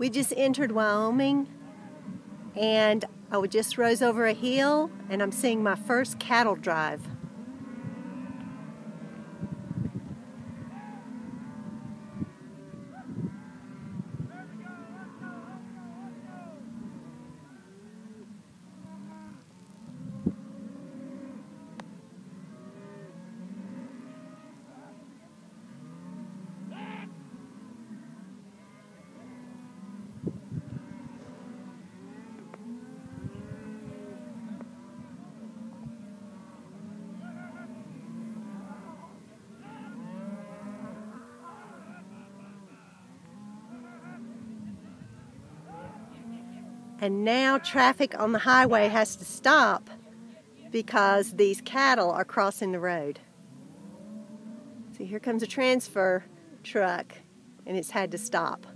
We just entered Wyoming and I just rose over a hill and I'm seeing my first cattle drive. And now traffic on the highway has to stop because these cattle are crossing the road. See, here comes a transfer truck and it's had to stop.